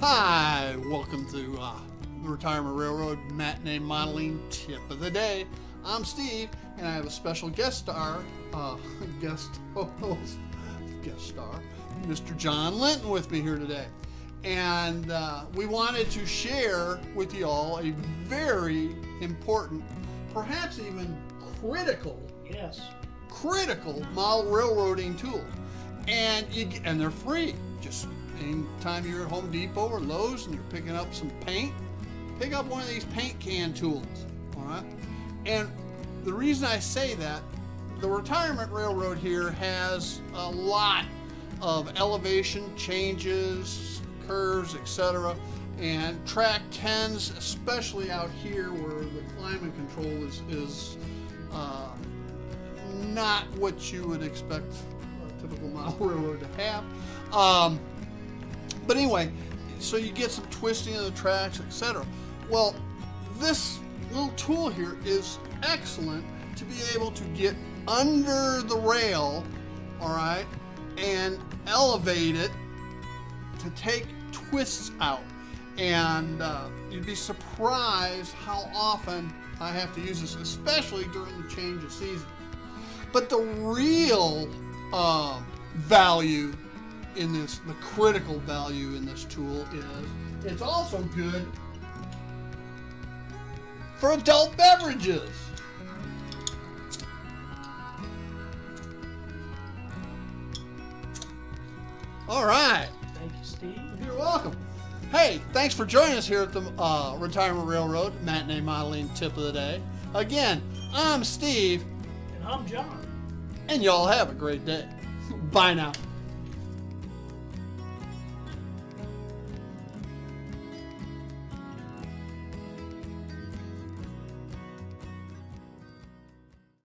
Hi, welcome to uh, the Retirement Railroad Matinee Modeling Tip of the Day. I'm Steve, and I have a special guest star, uh, guest host, guest star, Mr. John Linton with me here today. And uh, we wanted to share with you all a very important, perhaps even critical, Yes. critical model railroading tool. And you and they're free. Just anytime you're at Home Depot or Lowe's and you're picking up some paint, pick up one of these paint can tools. All right. And the reason I say that, the retirement railroad here has a lot of elevation changes, curves, etc. And track 10s, especially out here where the climate control is, is uh, not what you would expect a typical model railroad to have. Um, but anyway, so you get some twisting of the tracks, etc. Well, this little tool here is excellent to be able to get under the rail, all right, and elevate it to take twists out. And uh, you'd be surprised how often I have to use this, especially during the change of season. But the real um, value in this, the critical value in this tool is it's also good for adult beverages. All right. Thank you, Steve. You're welcome. Hey, thanks for joining us here at the uh, Retirement Railroad Matinee Modeling Tip of the Day. Again, I'm Steve, And I'm John. and y'all have a great day. Bye now.